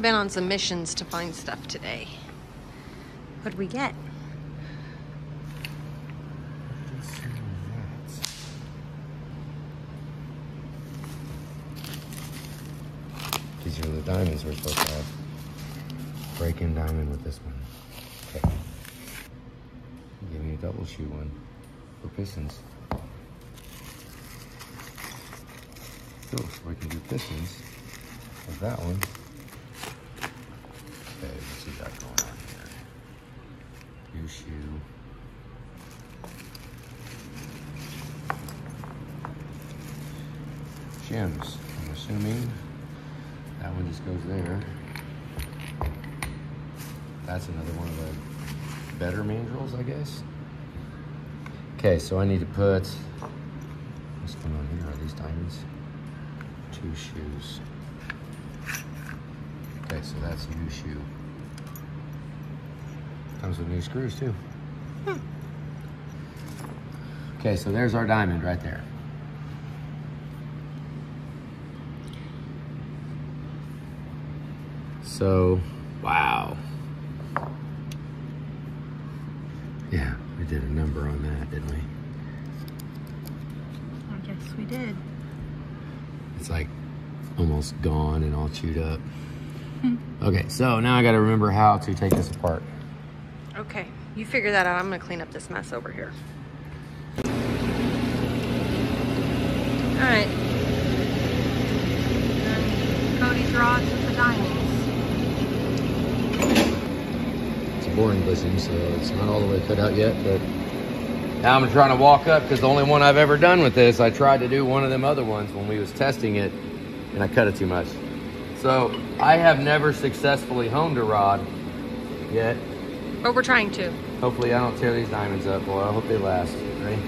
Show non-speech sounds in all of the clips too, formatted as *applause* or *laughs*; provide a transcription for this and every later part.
have been on some missions to find stuff today. What'd we get? These are the diamonds we're supposed to have. Break-in diamond with this one. Okay. Give me a double shoe one for pistons. So, I can do pistons with that one. Okay, let's see that going on here. New shoe. Gems, I'm assuming. That one just goes there. That's another one of the better mandrels, I guess. Okay, so I need to put, what's going on here? Are these diamonds? Two shoes. Okay, so that's a new shoe. Comes with new screws too. Hmm. Okay, so there's our diamond right there. So, wow. Yeah, we did a number on that, didn't we? I guess we did. It's like almost gone and all chewed up. Hmm. Okay, so now I got to remember how to take this apart. Okay, you figure that out. I'm gonna clean up this mess over here. All right. And Cody's rods with the diamonds. It's a boring bushing, so it's not all the way cut out yet, but now I'm trying to walk up because the only one I've ever done with this, I tried to do one of them other ones when we was testing it and I cut it too much. So I have never successfully honed a rod yet. But we're trying to. Hopefully I don't tear these diamonds up. Well, I hope they last. Ready?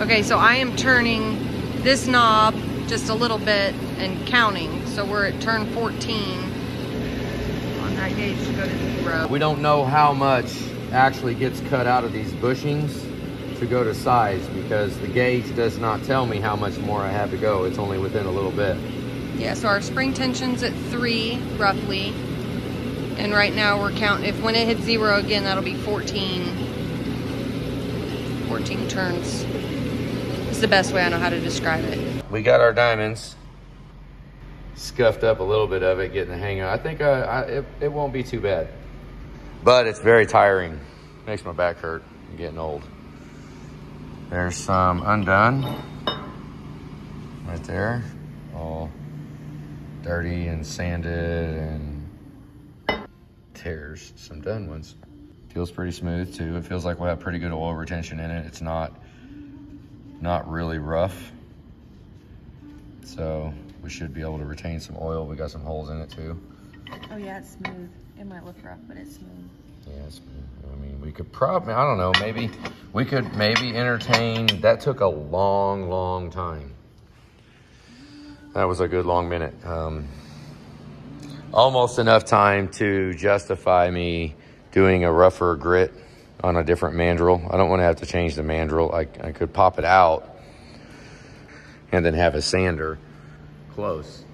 Okay, so I am turning this knob just a little bit and counting. So we're at turn 14 on that gauge to go to zero. We don't know how much actually gets cut out of these bushings to go to size because the gauge does not tell me how much more I have to go. It's only within a little bit. Yeah, so our spring tension's at three, roughly. And right now we're counting, if when it hits zero again, that'll be 14, 14 turns. It's the best way I know how to describe it. We got our diamonds. Scuffed up a little bit of it, getting the hang of it. I think uh, I, it, it won't be too bad. But it's very tiring. Makes my back hurt. I'm getting old. There's some undone. Right there. All dirty and sanded and tears. Some done ones. Feels pretty smooth too. It feels like we'll have pretty good oil retention in it. It's not not really rough. So we should be able to retain some oil. We got some holes in it too. Oh yeah, it's smooth. It might look rough, but it's smooth. Yeah, it's, I mean, we could probably, I don't know, maybe we could maybe entertain. That took a long, long time. That was a good long minute. Um, almost enough time to justify me doing a rougher grit on a different mandrel. I don't want to have to change the mandrel. I, I could pop it out and then have a sander close.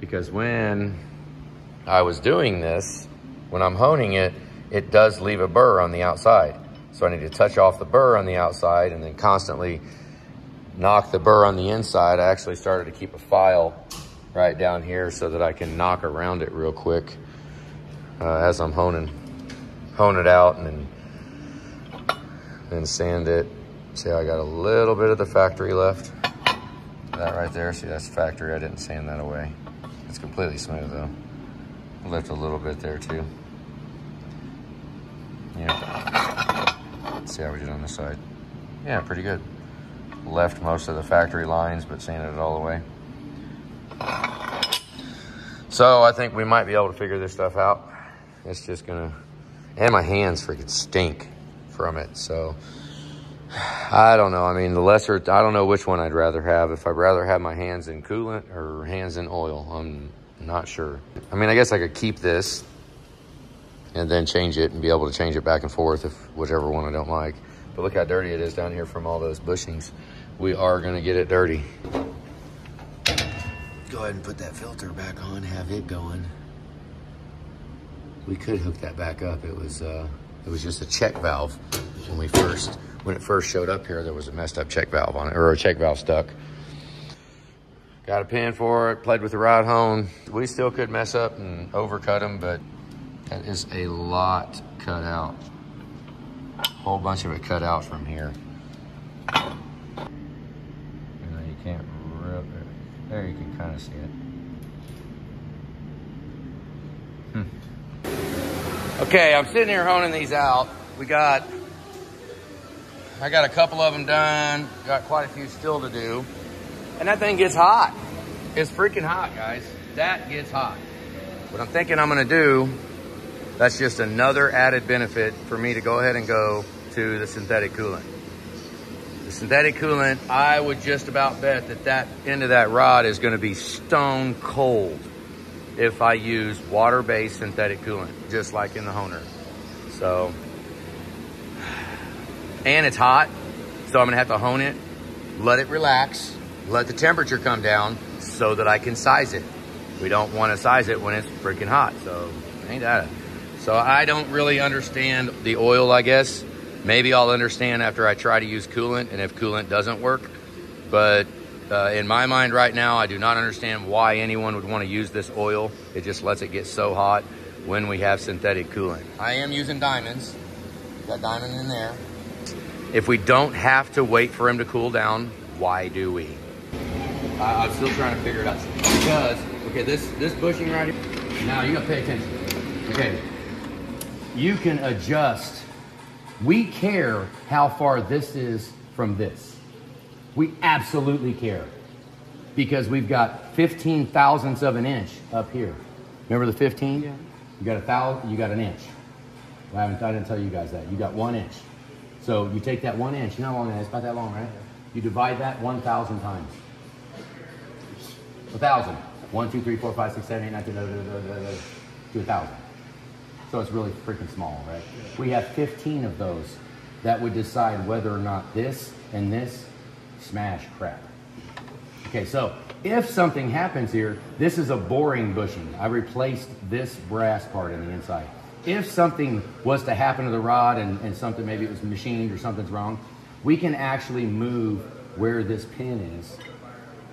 Because when I was doing this, when I'm honing it, it does leave a burr on the outside. So I need to touch off the burr on the outside and then constantly knock the burr on the inside. I actually started to keep a file right down here so that I can knock around it real quick uh, as I'm honing, hone it out and then, then sand it. See, I got a little bit of the factory left. That right there, see that's factory. I didn't sand that away. It's completely smooth though. Left a little bit there too. Yeah. See how we did on this side. Yeah, pretty good. Left most of the factory lines, but sanded it all the way. So I think we might be able to figure this stuff out. It's just gonna, and my hands freaking stink from it. So I don't know. I mean, the lesser, I don't know which one I'd rather have. If I'd rather have my hands in coolant or hands in oil, I'm not sure. I mean, I guess I could keep this and then change it and be able to change it back and forth if whichever one I don't like. But look how dirty it is down here from all those bushings. We are gonna get it dirty. Go ahead and put that filter back on, have it going. We could hook that back up. It was uh, it was just a check valve when we first when it first showed up here. There was a messed up check valve on it, or a check valve stuck. Got a pin for it. Played with the rod hone. We still could mess up and overcut them, but that is a lot cut out. Whole bunch of it cut out from here. You know, you can't really, there you can kind of see it. Hmm. Okay, I'm sitting here honing these out. We got, I got a couple of them done. Got quite a few still to do. And that thing gets hot. It's freaking hot, guys. That gets hot. What I'm thinking I'm gonna do, that's just another added benefit for me to go ahead and go to the synthetic coolant. The synthetic coolant, I would just about bet that that end of that rod is gonna be stone cold if I use water-based synthetic coolant, just like in the Honer. So, and it's hot, so I'm gonna have to hone it, let it relax, let the temperature come down so that I can size it. We don't wanna size it when it's freaking hot, so ain't that. So I don't really understand the oil, I guess. Maybe I'll understand after I try to use coolant and if coolant doesn't work. But uh, in my mind right now, I do not understand why anyone would want to use this oil. It just lets it get so hot when we have synthetic coolant. I am using diamonds. Got diamond in there. If we don't have to wait for him to cool down, why do we? I, I'm still trying to figure it out. Because, okay, this, this bushing right here, now you gotta pay attention. Okay, you can adjust. We care how far this is from this. We absolutely care because we've got 15 thousandths of an inch up here. Remember the 15? Yeah. You got a thousand, you got an inch. Well, I, haven't, I didn't tell you guys that. You got one inch. So you take that one inch, you know how long that is? About that long, right? You divide that 1,000 times. A thousand. One, two, three, four, five, six, seven, eight, nine, ten, da, da, da, da, da, da, to a thousand. So it's really freaking small, right? We have 15 of those that would decide whether or not this and this smash crap. Okay, so if something happens here, this is a boring bushing. I replaced this brass part in the inside. If something was to happen to the rod and, and something, maybe it was machined or something's wrong, we can actually move where this pin is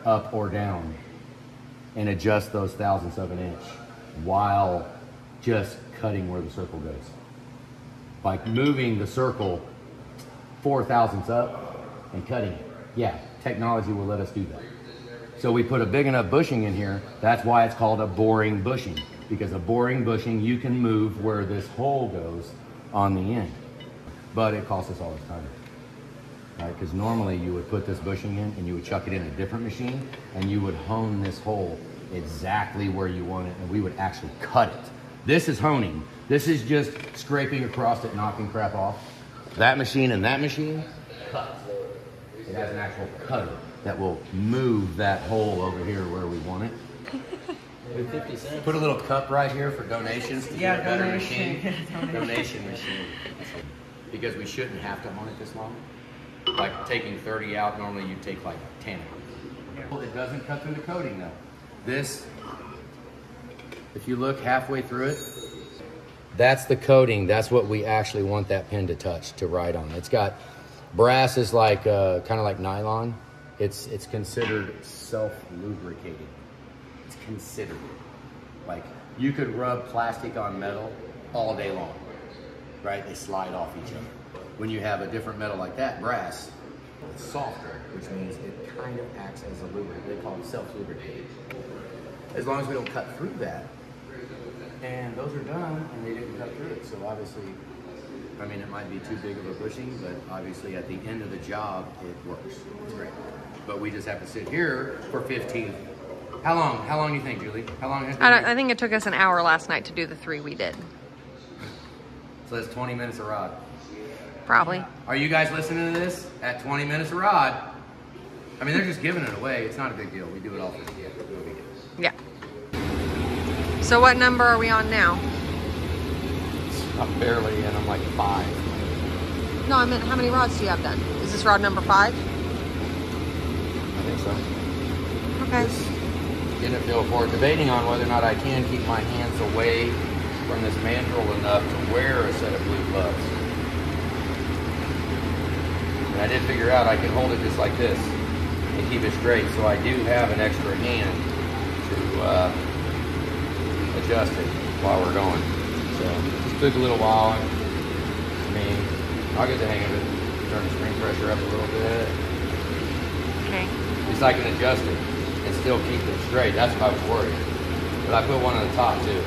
up or down and adjust those thousandths of an inch while just cutting where the circle goes. Like moving the circle four thousandths up and cutting it. Yeah, technology will let us do that. So we put a big enough bushing in here. That's why it's called a boring bushing. Because a boring bushing, you can move where this hole goes on the end. But it costs us all this time. Right? Because normally you would put this bushing in and you would chuck it in a different machine and you would hone this hole exactly where you want it and we would actually cut it. This is honing. This is just scraping across it, knocking crap off. That machine and that machine cuts. It has an actual cutter that will move that hole over here where we want it. With 50 cents. Put a little cup right here for donations to Yeah, get a better donation. machine. *laughs* Donation. donation machine. Because we shouldn't have to hone it this long. Like taking 30 out, normally you take like 10 out. Well, It doesn't cut through the coating though. This, if you look halfway through it, that's the coating. That's what we actually want that pin to touch, to ride on. It's got, brass is like, uh, kind of like nylon. It's, it's considered self-lubricating. It's considered. Like, you could rub plastic on metal all day long, right? They slide off each other. When you have a different metal like that, brass, it's softer, which means it kind of acts as a lubricant. They call it self-lubricating. As long as we don't cut through that. And those are done, and they didn't cut through it. So obviously, I mean, it might be too big of a bushing, but obviously at the end of the job, it works. It's great. But we just have to sit here for 15. How long? How long do you think, Julie? How long has I, I think it took us an hour last night to do the three we did. So that's 20 minutes a rod. Probably. Are you guys listening to this? At 20 minutes a rod. I mean, they're just giving it away. It's not a big deal. We do it all for the. No big deal. So what number are we on now? I'm barely in. I'm like five. No, I meant how many rods do you have done? Is this rod number five? I think so. Okay. Just getting a feel for it, debating on whether or not I can keep my hands away from this mandrel enough to wear a set of blue gloves. And I did figure out I can hold it just like this and keep it straight, so I do have an extra hand to uh, adjust it while we're going. So just took a little while. I mean, I'll get the hang of it. Turn the spring pressure up a little bit. Okay. Just least I can adjust it and still keep it straight. That's what I was worried. But I put one on the top too.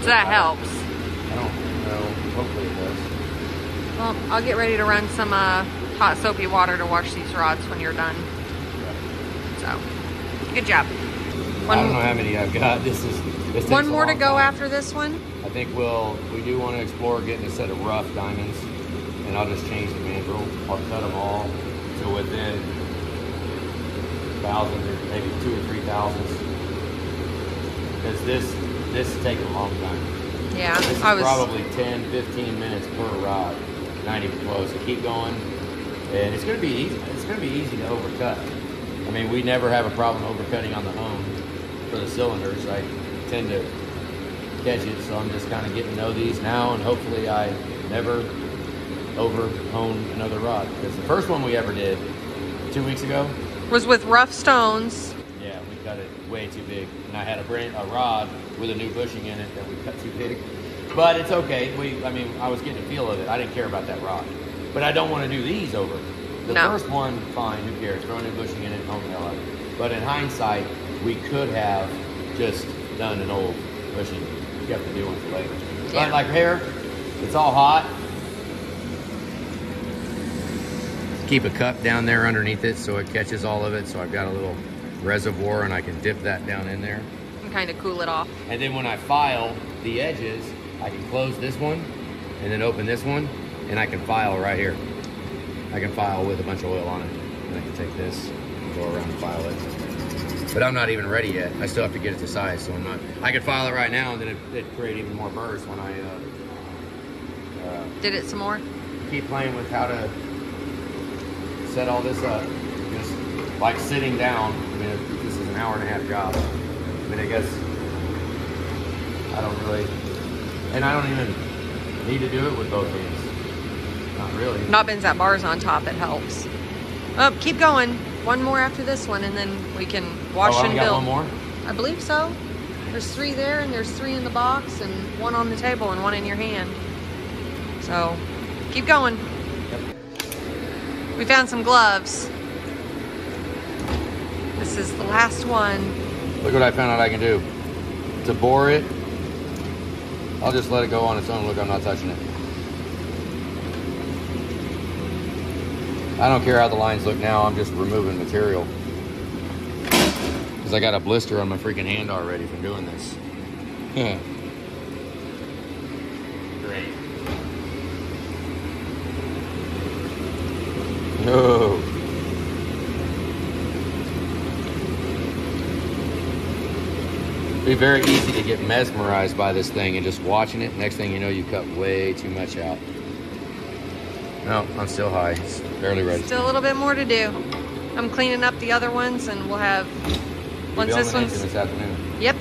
So that helps. I don't know. Hopefully it does. Well, I'll get ready to run some uh, hot soapy water to wash these rods when you're done. So, good job. I don't know how many I've got. *laughs* This is this one more to go time. after this one. I think we'll we do want to explore getting a set of rough diamonds, and I'll just change the mandrel. I'll cut them all to within thousands or maybe two or three thousandths. Because this this is taking a long time. Yeah, This is I was. probably 10, 15 minutes per rod, not even close. So keep going, and it's gonna be easy. It's gonna be easy to overcut. I mean, we never have a problem overcutting on the hone for the cylinders. I tend to catch it, so I'm just kind of getting to know these now, and hopefully I never over hone another rod. Because the first one we ever did two weeks ago, was with rough stones. yeah, we cut it way too big, and I had a brand a rod with a new bushing in it that we cut too big. But it's okay. We, I mean, I was getting a feel of it. I didn't care about that rod, but I don't want to do these over. The No. first one, fine. Who cares? Throw a new bushing in it, home hell out. But in hindsight, we could have just done an old bushing. You have to do one for later. Yeah. But like here, it's all hot. Keep a cup down there underneath it so it catches all of it. So I've got a little reservoir and I can dip that down in there. and kind of cool it off. And then when I file the edges, I can close this one and then open this one and I can file right here. I can file with a bunch of oil on it. And I can take this and go around and file it. But I'm not even ready yet. I still have to get it to size, so I'm not. I could file it right now and then it, it'd create even more burrs when I uh, uh, Did it some more? keep playing with how to set all this up. Just like sitting down. I mean, this is an hour and a half job. I mean, I guess I don't really, and I don't even need to do it with both hands. Not really. Not bins that bars on top. It helps. Oh, keep going. One more after this one, and then we can oh, wash oh, and only got build. one more. I believe so. There's three there, and there's three in the box, and one on the table, and one in your hand. So, keep going. We found some gloves. This is the last one. Look what I found out I can do. To bore it, I'll just let it go on its own. Look, I'm not touching it. I don't care how the lines look now, I'm just removing material. Because I got a blister on my freaking hand already from doing this. Great. No. be very easy to get mesmerized by this thing and just watching it. Next thing you know, you cut way too much out. No, I'm still high. Barely ready. Still a little bit more to do. I'm cleaning up the other ones, and we'll have once this one's. one this afternoon. Yep.